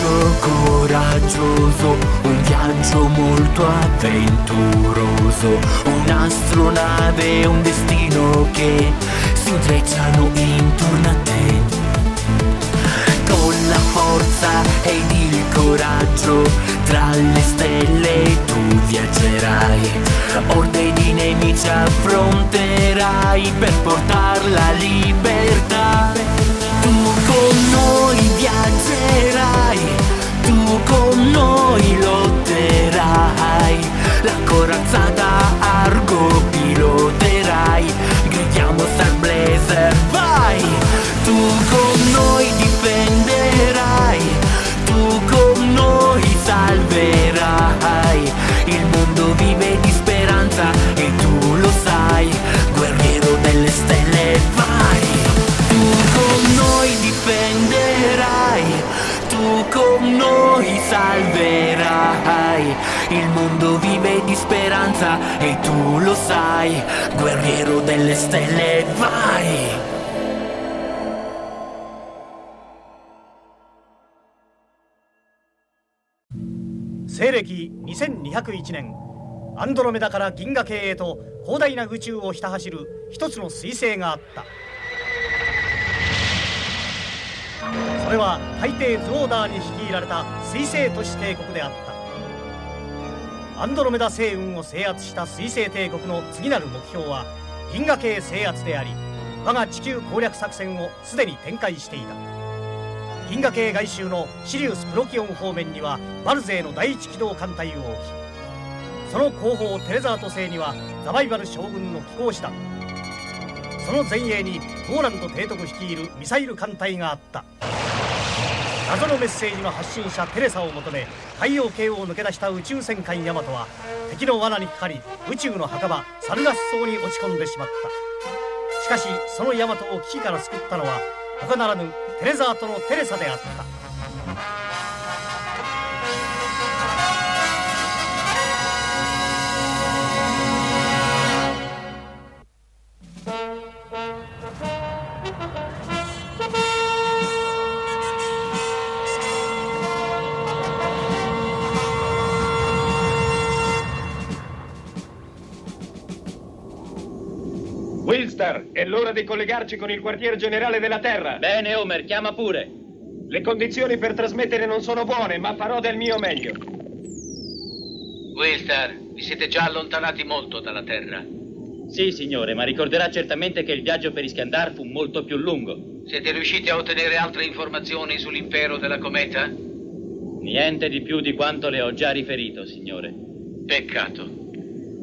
equipaggio coraggioso, un viaggio molto avventuroso, un'astronave e un destino che si intrecciano intorno a te. Con la forza ed il coraggio, tra le stelle tu viaggerai, orde di nemici affronterai per portare la libertà. La e tu lo sai, guerriero delle stelle, vai! 西暦2201年。アンドロメダから銀河系へと広大な宇宙をひた走る一つの彗星があった。それは大帝ズオーダーに率いられた彗星都市帝国であった。アンドロメダ星雲を制圧した彗星帝国の次なる目標は銀河系制圧であり我が地球攻略作戦をすでに展開していた。銀河系外周のシリウス・プロキオン方面にはバルゼーの第一機動艦隊を置きその後方テレザート星にはザバイバル将軍の機構師団その前衛にポーランド提督率いるミサイル艦隊があった。謎のメッセージの発信者テレサを求め太陽系を抜け出した宇宙戦艦ヤマトは敵の罠にかかり宇宙の墓場サルガス層に落ち込んでしまった。しかしそのヤマトを危機から救ったのは他ならぬテレザートのテレサであった。L'ora di collegarci con il quartier generale della Terra. Bene, Homer, chiama pure. Le condizioni per trasmettere non sono buone, ma farò del mio meglio. Wilstar, vi siete già allontanati molto dalla Terra. Sì, signore, ma ricorderà certamente che il viaggio per Iskandar fu molto più lungo. Siete riusciti a ottenere altre informazioni sull'impero della cometa? Niente di più di quanto le ho già riferito, signore. Peccato.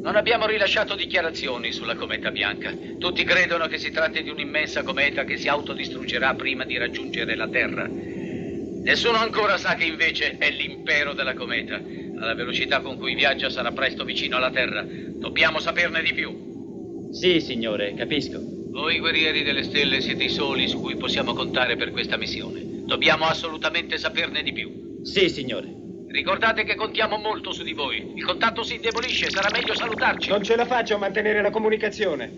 Non abbiamo rilasciato dichiarazioni sulla cometa bianca. Tutti credono che si tratti di un'immensa cometa che si autodistruggerà prima di raggiungere la Terra. Nessuno ancora sa che invece è l'impero della cometa. Alla velocità con cui viaggia sarà presto vicino alla Terra. Dobbiamo saperne di più. Sì, signore, capisco. Voi guerrieri delle stelle siete i soli su cui possiamo contare per questa missione. Dobbiamo assolutamente saperne di più. Sì, signore. Ricordate che contiamo molto su di voi. Il contatto si indebolisce, sarà meglio salutarci. Non ce la faccio a mantenere la comunicazione.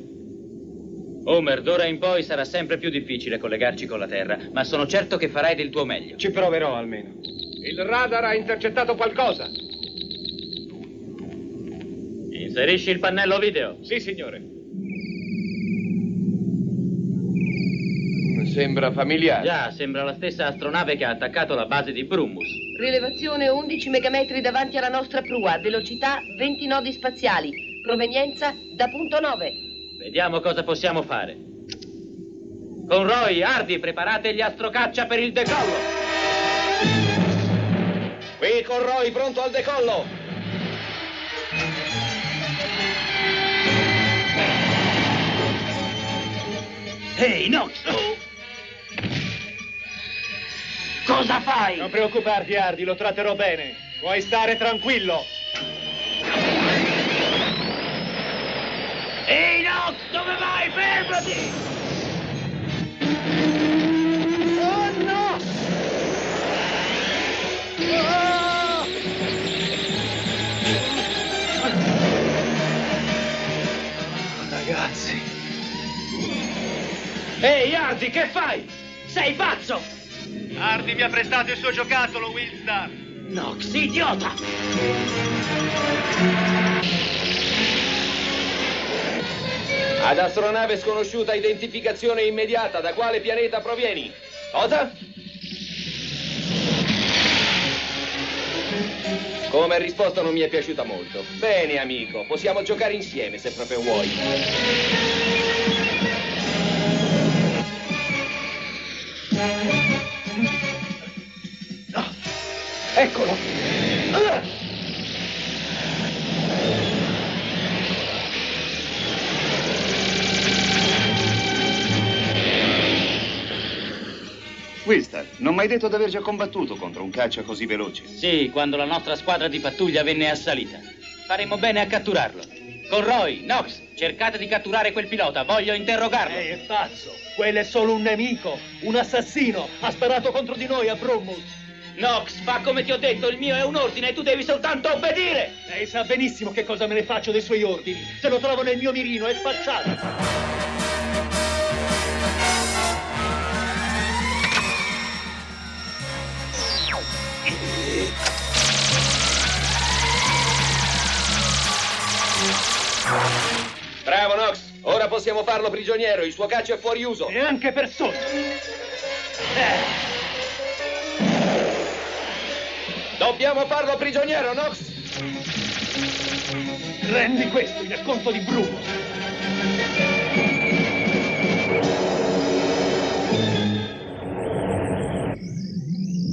Homer, d'ora in poi sarà sempre più difficile collegarci con la Terra, ma sono certo che farai del tuo meglio. Ci proverò almeno. Il radar ha intercettato qualcosa. Inserisci il pannello video. Sì, signore. Sembra familiare. Già, sembra la stessa astronave che ha attaccato la base di Brummus. Rilevazione 11 megametri davanti alla nostra prua, velocità 20 nodi spaziali, provenienza da punto 9. Vediamo cosa possiamo fare. Conroy, Hardy, preparate gli astrocaccia per il decollo. Qui Conroy, pronto al decollo. Ehi, hey, Nox! Cosa fai? Non preoccuparti, Hardy, lo tratterò bene. Puoi stare tranquillo. Ehi, Nox, dove vai? Fermati! Oh, no! Oh! Ragazzi. Ehi, Hardy, che fai? Sei pazzo! Hardy mi ha prestato il suo giocattolo, Wilstar. Nox, idiota! Ad astronave sconosciuta, identificazione immediata. Da quale pianeta provieni? Cosa? Come risposta non mi è piaciuta molto. Bene, amico, possiamo giocare insieme se proprio vuoi. Eccolo! Ah! Wilstar, non mi hai detto di aver già combattuto contro un caccia così veloce. Sì, quando la nostra squadra di pattuglia venne assalita. Faremo bene a catturarlo. Conroy, Nox, cercate di catturare quel pilota, voglio interrogarlo. Ehi, è pazzo. Quello è solo un nemico, un assassino. Ha sparato contro di noi a Brummus. Nox, fa come ti ho detto, il mio è un ordine e tu devi soltanto obbedire. Lei sa benissimo che cosa me ne faccio dei suoi ordini. Se lo trovo nel mio mirino è spacciato. Bravo, Nox. Ora possiamo farlo prigioniero. Il suo caccia è fuori uso. E anche per sotto. Dobbiamo farlo prigioniero, Nox. Prendi questo, il racconto di Bruno.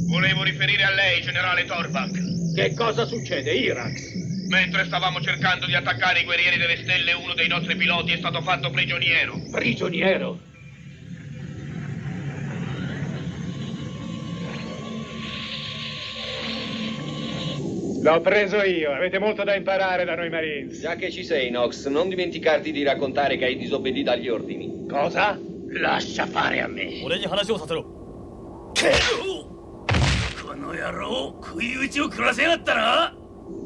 Volevo riferire a lei, generale Torbach. Che cosa succede, Irax? Mentre stavamo cercando di attaccare i guerrieri delle stelle, uno dei nostri piloti è stato fatto prigioniero. Prigioniero? L'ho preso io, avete molto da imparare da noi Marines. Già che ci sei, Nox, non dimenticarti di raccontare che hai disobbedito agli ordini. Cosa? Lascia fare a me. 俺に話をさせろけこの野郎食い打ちを食らせやがったな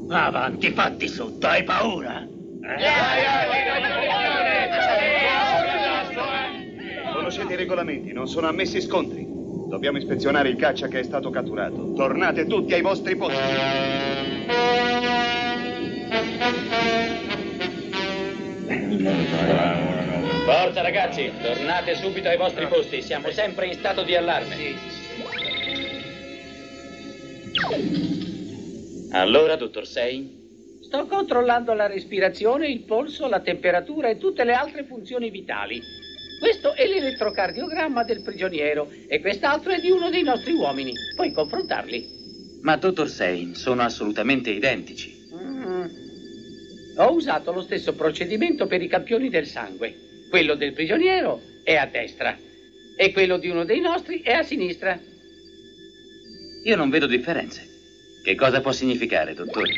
Avanti, fatti sotto, hai paura? Conoscete i regolamenti, non sono ammessi scontri. Dobbiamo ispezionare il caccia che è stato catturato. Tornate tutti ai vostri posti. Forza ragazzi, tornate subito ai vostri posti, siamo sempre in stato di allarme. Allora, dottor Sei? Sto controllando la respirazione, il polso, la temperatura e tutte le altre funzioni vitali. Questo è l'elettrocardiogramma del prigioniero e quest'altro è di uno dei nostri uomini. Puoi confrontarli. Ma dottor Sei, sono assolutamente identici. Mm. Ho usato lo stesso procedimento per i campioni del sangue. Quello del prigioniero è a destra e quello di uno dei nostri è a sinistra. Io non vedo differenze. Che cosa può significare, dottore?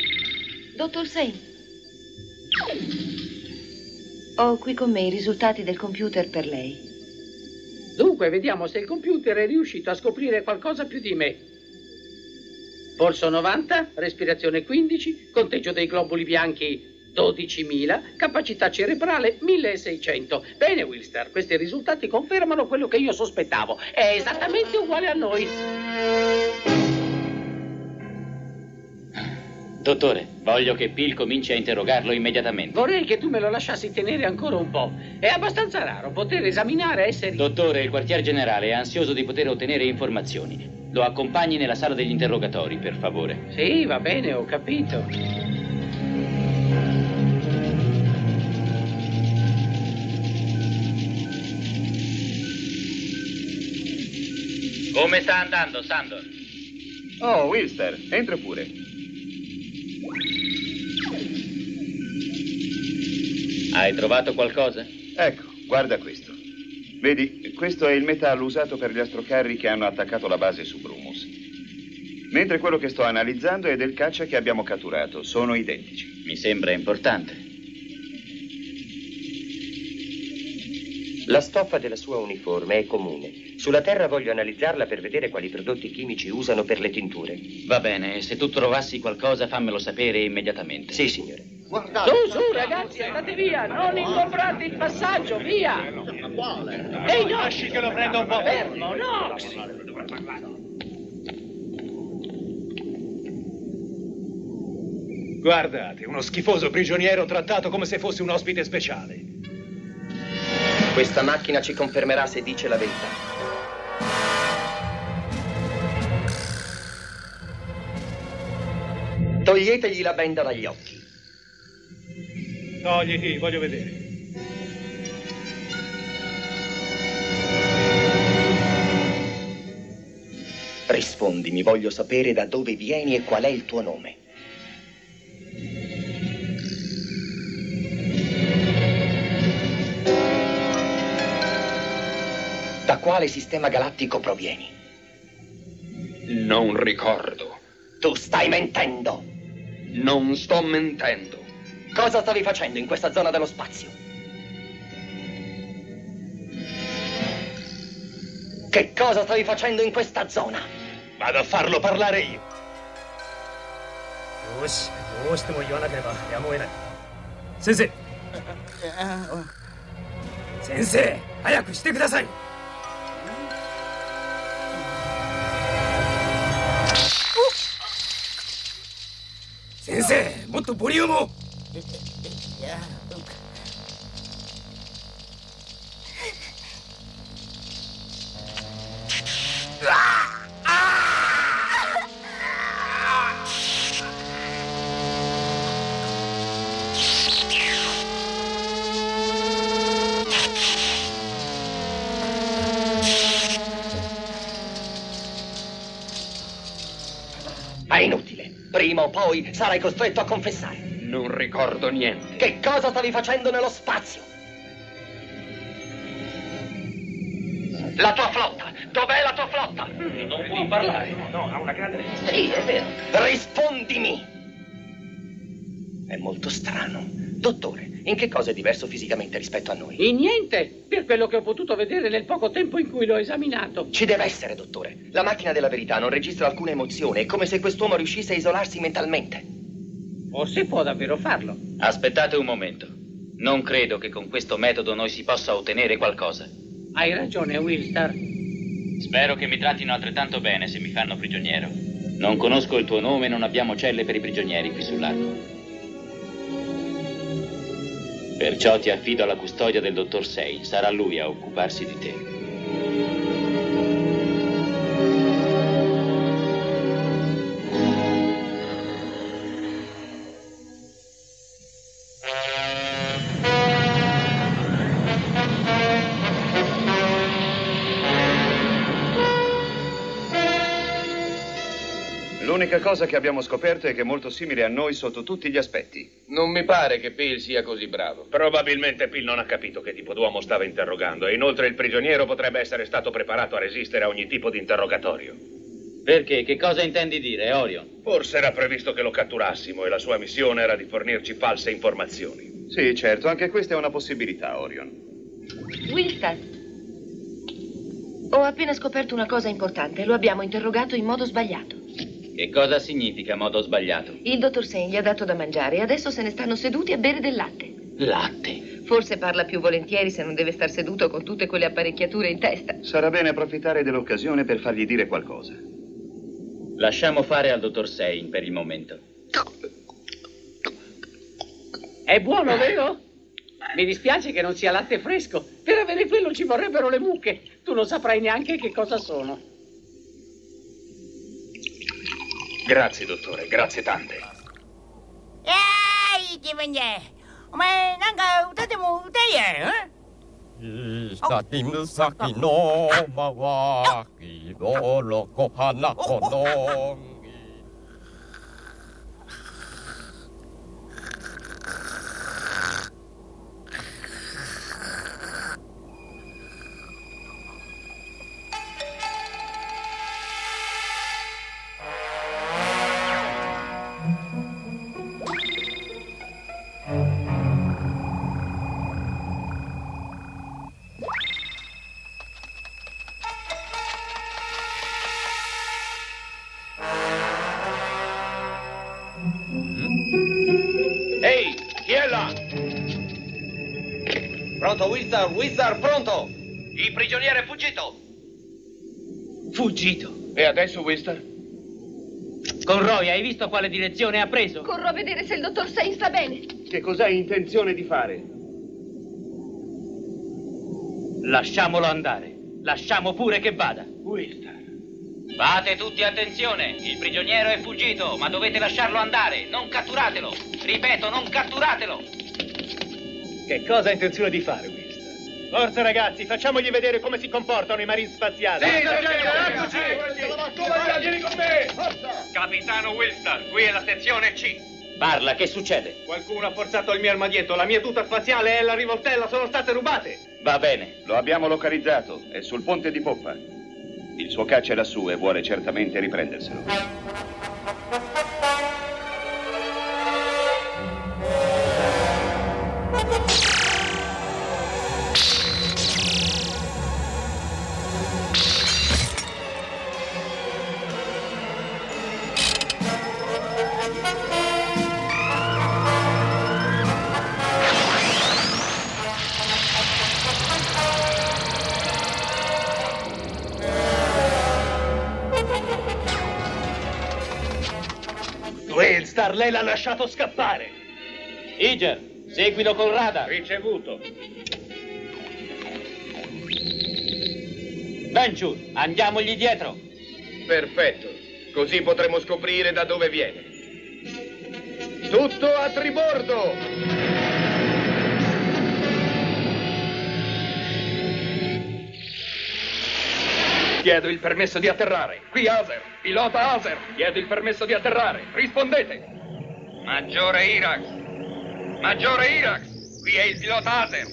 Dottor Sein. Ho qui con me i risultati del computer per lei. Dunque, vediamo se il computer è riuscito a scoprire qualcosa più di me. Polso 90, respirazione 15, conteggio dei globuli bianchi 12.000, capacità cerebrale 1.600. Bene, Wilster, questi risultati confermano quello che io sospettavo. È esattamente uguale a noi. Dottore, voglio che Bill cominci a interrogarlo immediatamente. Vorrei che tu me lo lasciassi tenere ancora un po'. È abbastanza raro poter esaminare esseri... Dottore, il quartier generale è ansioso di poter ottenere informazioni. Lo accompagni nella sala degli interrogatori, per favore. Sì, va bene, ho capito. Come sta andando, Sandor? Oh, Wilster, entra pure. Hai trovato qualcosa? Ecco, guarda questo. Vedi, questo è il metallo usato per gli astrocarri che hanno attaccato la base su Brumus. Mentre quello che sto analizzando è del caccia che abbiamo catturato. Sono identici. Mi sembra importante. La stoffa della sua uniforme è comune. Sulla Terra voglio analizzarla per vedere quali prodotti chimici usano per le tinture. Va bene, se tu trovassi qualcosa fammelo sapere immediatamente. Sì, signore. Guardate. Su, su, ragazzi, andate via, non ingombrate il passaggio, via! Ehi, no! Lasci che lo prenda un po'. Fermo, Nox! Guardate, uno schifoso prigioniero trattato come se fosse un ospite speciale. Questa macchina ci confermerà se dice la verità. Toglietegli la benda dagli occhi. Togliti, voglio vedere. Rispondimi, voglio sapere da dove vieni e qual è il tuo nome. Da quale sistema galattico provieni? Non ricordo. Tu stai mentendo! Non sto mentendo. Cosa stavi facendo in questa zona dello spazio? Che cosa stavi facendo in questa zona? Vado a farlo parlare io. よしどうしても言わなければやむを得ない先生先生早くしてください先生も Ma è inutile. Prima o poi sarai costretto a confessare. Non ricordo niente. Che cosa stavi facendo nello spazio? La tua flotta! Dov'è la tua flotta? Non può parlare. No, ha una grande Sì, è vero. Rispondimi! È molto strano. Dottore, in che cosa è diverso fisicamente rispetto a noi? In niente, per quello che ho potuto vedere nel poco tempo in cui l'ho esaminato. Ci deve essere, dottore. La macchina della verità non registra alcuna emozione. È come se quest'uomo riuscisse a isolarsi mentalmente. Forse può davvero farlo. Aspettate un momento. Non credo che con questo metodo noi si possa ottenere qualcosa. Hai ragione, Willstar. Spero che mi trattino altrettanto bene se mi fanno prigioniero. Non conosco il tuo nome e non abbiamo celle per i prigionieri qui sull'arco. Perciò ti affido alla custodia del dottor Sei. Sarà lui a occuparsi di te. Cosa che abbiamo scoperto è che è molto simile a noi sotto tutti gli aspetti. Non mi pare che Phil sia così bravo. Probabilmente Phil non ha capito che tipo d'uomo stava interrogando e inoltre il prigioniero potrebbe essere stato preparato a resistere a ogni tipo di interrogatorio. Perché? Che cosa intendi dire, Orion? Forse era previsto che lo catturassimo e la sua missione era di fornirci false informazioni. Sì, certo, anche questa è una possibilità, Orion. Wilstar. Ho appena scoperto una cosa importante. Lo abbiamo interrogato in modo sbagliato. Che cosa significa modo sbagliato? Il dottor Sen gli ha dato da mangiare e adesso se ne stanno seduti a bere del latte. Latte? Forse parla più volentieri se non deve star seduto con tutte quelle apparecchiature in testa. Sarà bene approfittare dell'occasione per fargli dire qualcosa. Lasciamo fare al dottor Sein per il momento. È buono, vero? Mi dispiace che non sia latte fresco. Per avere quello ci vorrebbero le mucche. Tu non saprai neanche che cosa sono. Grazie, dottore, grazie tante. 에이, 기분이야. 오마이, 난가 우타데 eh? Istati musaki no ma, mawaki do loko hanako no. Pronto, Wilstar? Wilstar, pronto! Il prigioniero è fuggito. Fuggito. E adesso, Wilstar? Conroy, hai visto quale direzione ha preso? Corro a vedere se il dottor Sain sta bene. Che cos'hai intenzione di fare? Lasciamolo andare. Lasciamo pure che vada. Wilstar. Fate tutti attenzione. Il prigioniero è fuggito, ma dovete lasciarlo andare. Non catturatelo. Ripeto, non catturatelo. Che cosa ha intenzione di fare, Wilstar? Forza ragazzi, facciamogli vedere come si comportano i marini spaziali. eccoci! Vieni con me! Capitano Wilstar, qui è la sezione C. Parla, che succede? Qualcuno ha forzato il mio armadietto, la mia tuta spaziale e la rivoltella sono state rubate. Va bene. Lo abbiamo localizzato, è sul ponte di poppa. Il suo caccia è lassù e vuole certamente riprenderselo. Wilstar, lei l'ha lasciato scappare. Iger, seguilo col radar. Ricevuto. Venture, andiamogli dietro. Perfetto. Così potremo scoprire da dove viene. Tutto a tribordo! Chiedo il permesso di atterrare. Qui Aser, pilota Aser. Chiedo il permesso di atterrare. Rispondete. Maggiore Irax. Maggiore Irax. Qui è il pilota Aser.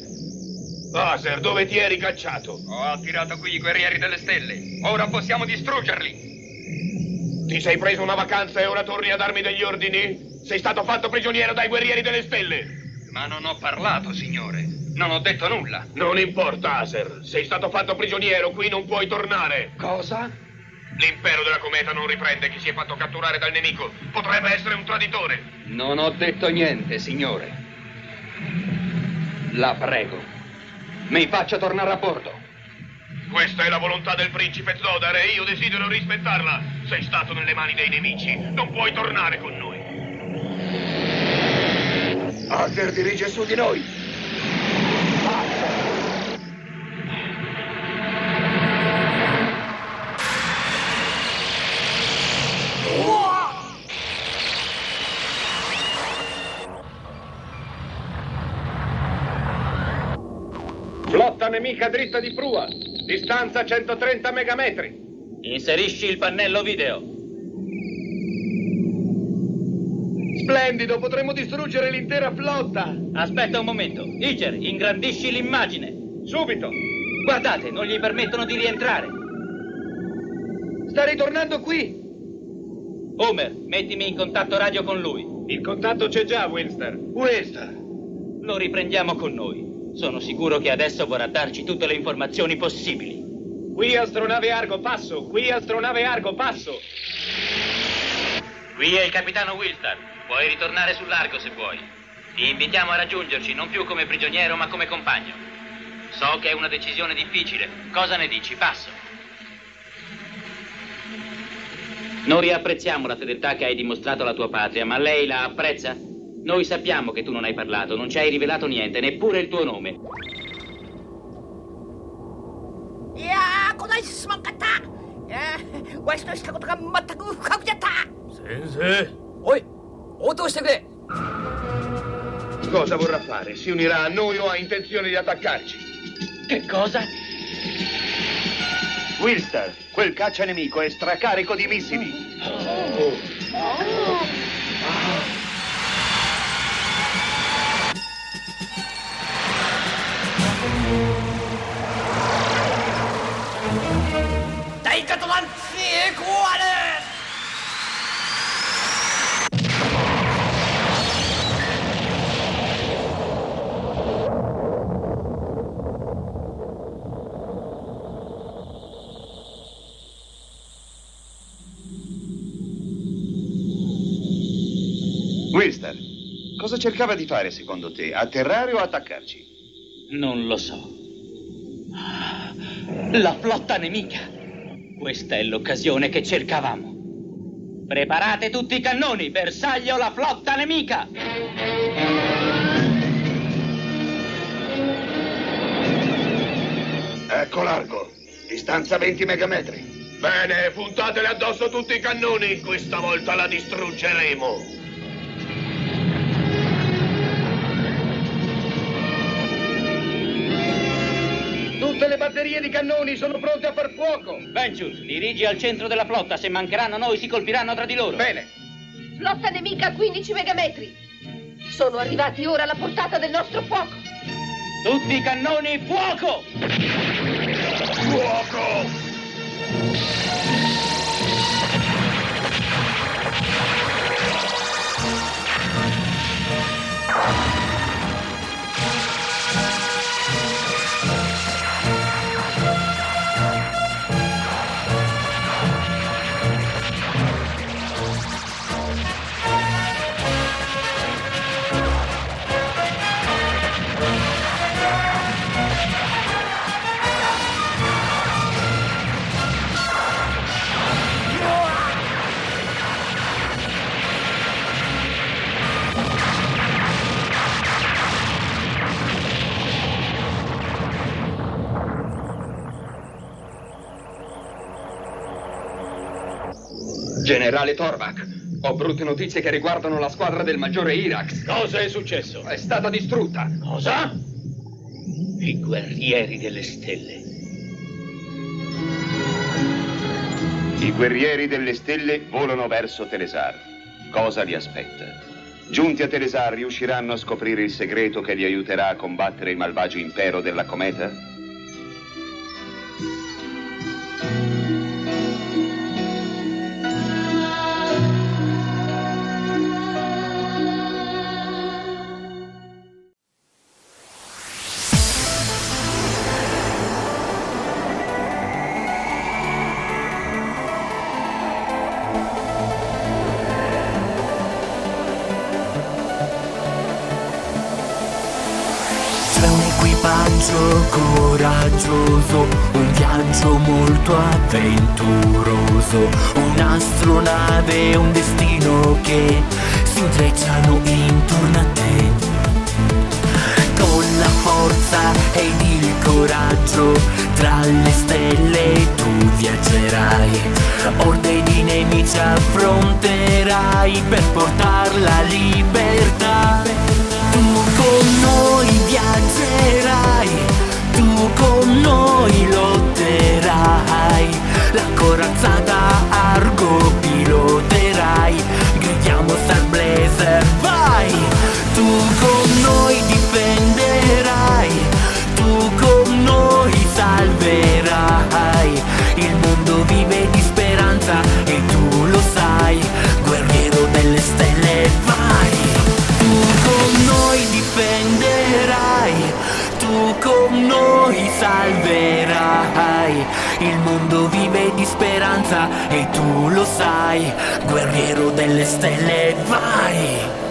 Aser, dove ti eri cacciato? Ho attirato qui i guerrieri delle stelle. Ora possiamo distruggerli. Ti sei preso una vacanza e ora torni a darmi degli ordini? Sei stato fatto prigioniero dai guerrieri delle stelle. Ma non ho parlato, signore. Non ho detto nulla. Non importa, Aser. Sei stato fatto prigioniero, qui non puoi tornare. Cosa? L'impero della cometa non riprende chi si è fatto catturare dal nemico. Potrebbe essere un traditore. Non ho detto niente, signore. La prego. Mi faccia tornare a bordo. Questa è la volontà del principe Zodar e io desidero rispettarla. Sei stato nelle mani dei nemici. Non puoi tornare con noi. Aser dirige su di noi. Nemica dritta di prua. Distanza 130 megametri. Inserisci il pannello video. Splendido, potremmo distruggere l'intera flotta. Aspetta un momento. Iger, ingrandisci l'immagine. Subito. Guardate, non gli permettono di rientrare. Sta ritornando qui. Homer, mettimi in contatto radio con lui. Il contatto c'è già, Wilster. Wilster. Lo riprendiamo con noi. Sono sicuro che adesso vorrà darci tutte le informazioni possibili. Qui astronave Argo, passo. Qui astronave Argo, passo. Qui è il capitano Wilstar. Puoi ritornare sul largo se vuoi. Ti invitiamo a raggiungerci non più come prigioniero ma come compagno. So che è una decisione difficile. Cosa ne dici? Passo. Noi apprezziamo la fedeltà che hai dimostrato alla tua patria, ma lei la apprezza? Noi sappiamo che tu non hai parlato, non ci hai rivelato niente, neppure il tuo nome. Sensei? Oi, Cosa vorrà fare? Si unirà a noi o ha intenzione di attaccarci? Che cosa? Wilster, quel caccia nemico è stracarico di missili. Oh. Oh. Wilstar, cosa cercava di fare secondo te? Atterrare o attaccarci? Non lo so. La flotta nemica. Questa è l'occasione che cercavamo. Preparate tutti i cannoni, bersaglio la flotta nemica! Ecco largo. Distanza 20 megametri. Bene, puntatele addosso tutti i cannoni. Questa volta la distruggeremo. Batterie di cannoni sono pronte a far fuoco. Ventures, dirigi al centro della flotta. Se mancheranno noi si colpiranno tra di loro. Bene. Flotta nemica a 15 megametri. Sono arrivati ora alla portata del nostro fuoco. Tutti i cannoni, fuoco! Fuoco! Generale Torvak, ho brutte notizie che riguardano la squadra del maggiore Irax. Cosa è successo? È stata distrutta. Cosa? I guerrieri delle stelle. I guerrieri delle stelle volano verso Telesar. Cosa li aspetta? Giunti a Telesar riusciranno a scoprire il segreto che li aiuterà a combattere il malvagio impero della cometa? Equipaggio coraggioso, un viaggio molto avventuroso, un'astronave e un destino che si intrecciano intorno a te. Con la forza ed il coraggio, tra le stelle tu viaggerai, orde di nemici affronterai per portare la libertà. Tu con noi viaggerai, tu con noi speranza e tu lo sai, guerriero delle stelle, vai!